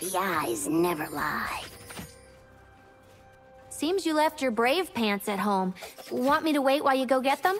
The eyes never lie. Seems you left your brave pants at home. Want me to wait while you go get them?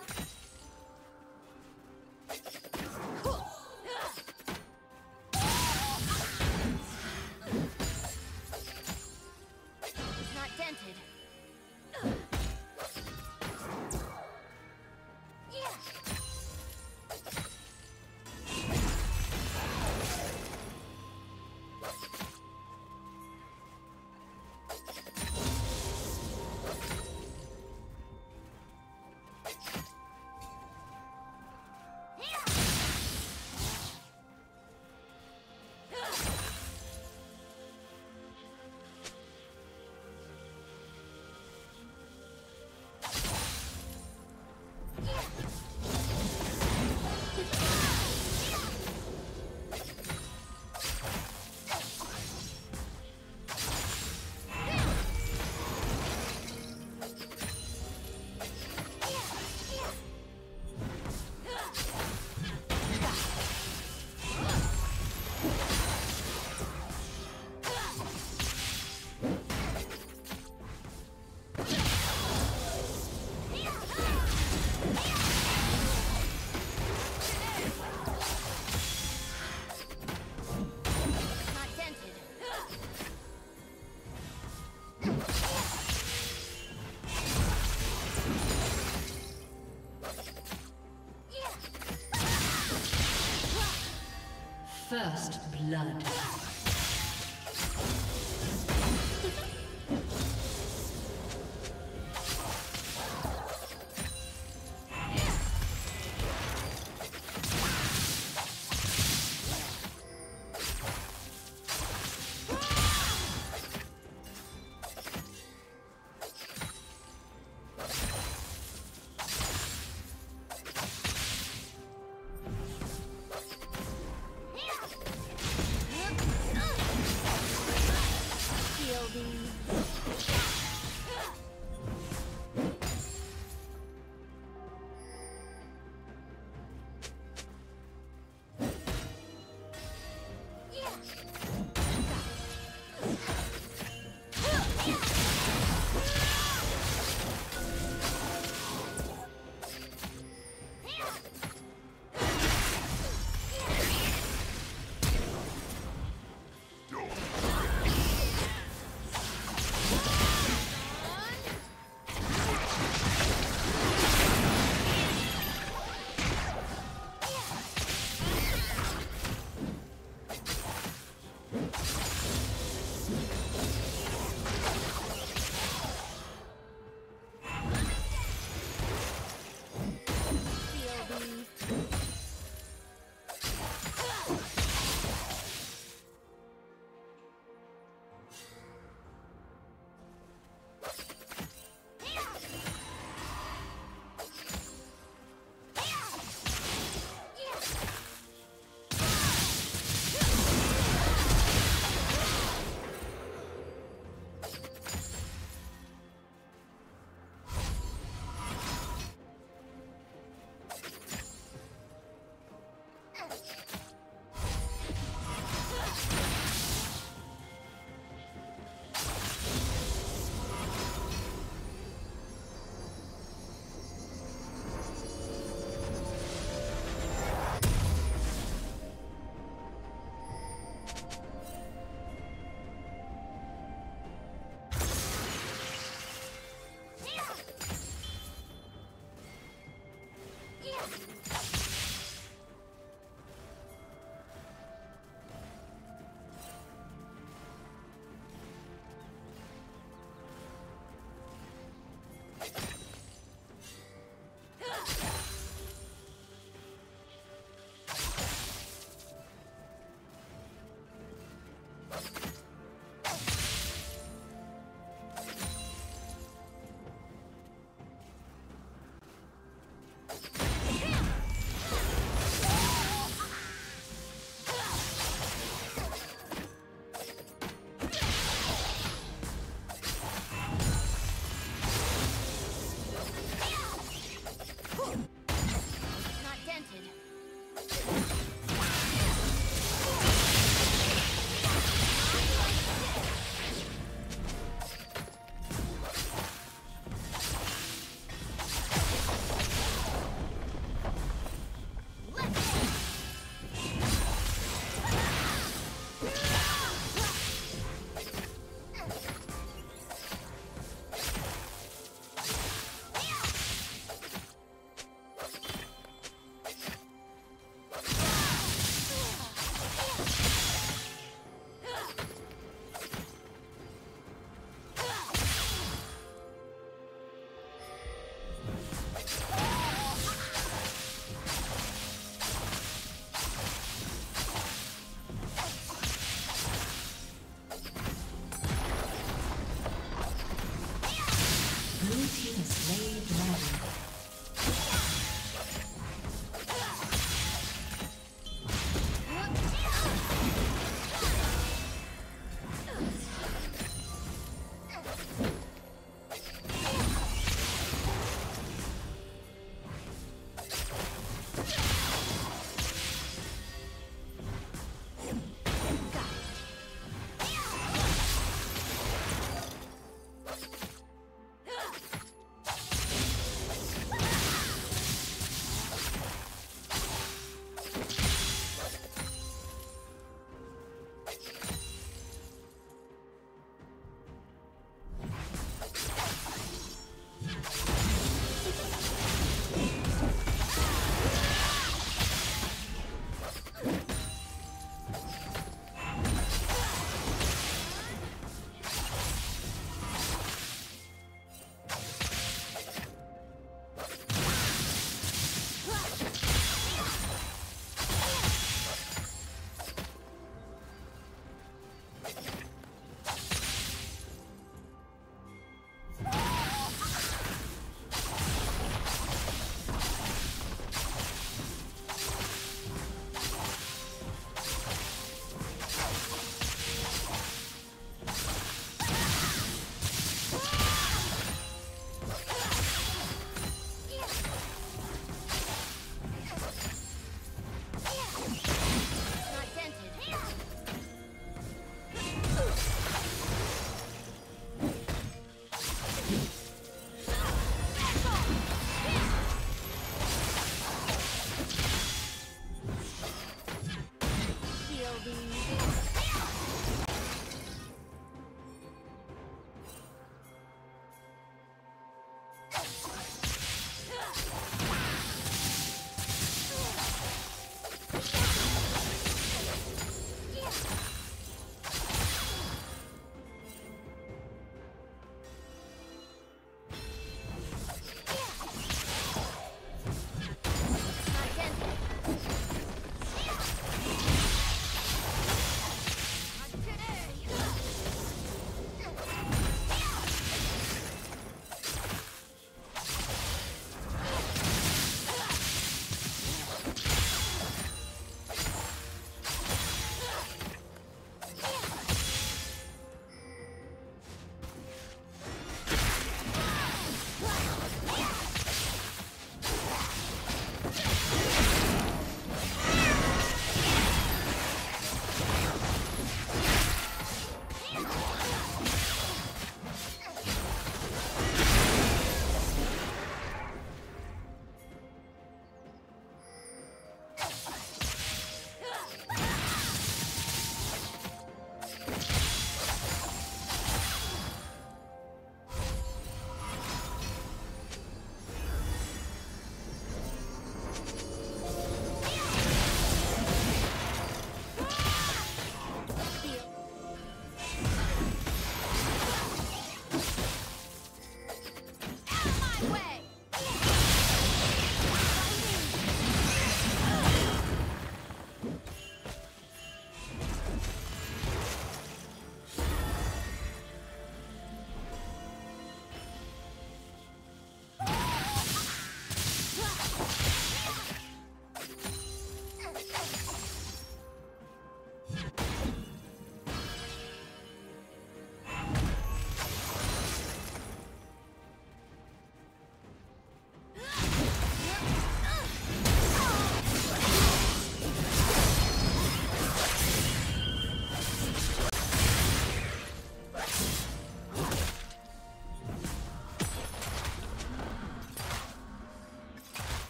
First blood.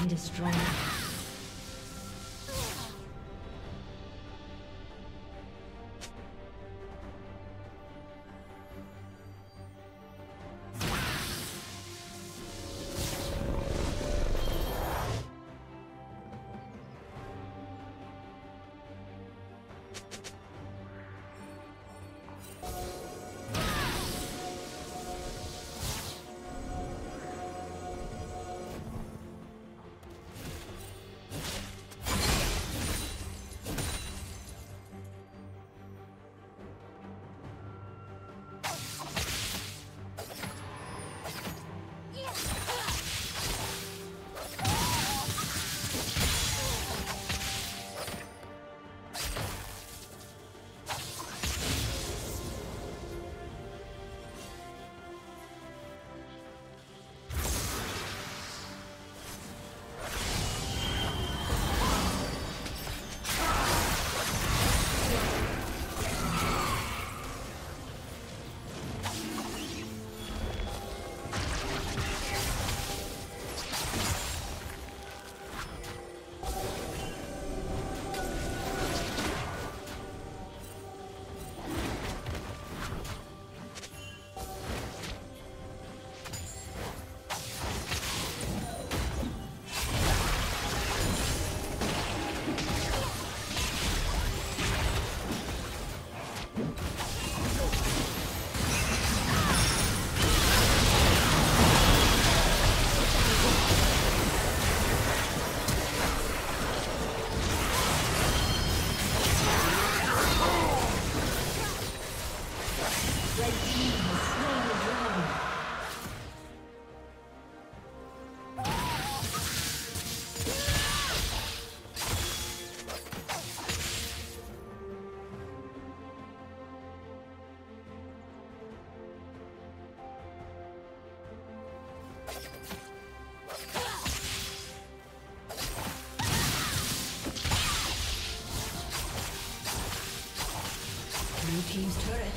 been destroyed.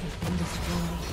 Destroyed.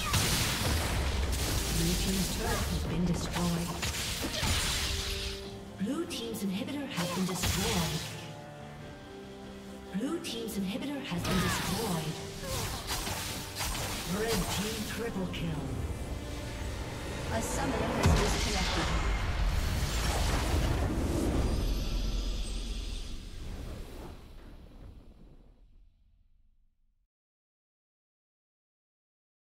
Blue Team's turret has been destroyed. Blue Team's inhibitor has been destroyed. Blue Team's inhibitor has been destroyed. Red Team triple kill. A summoner has disconnected.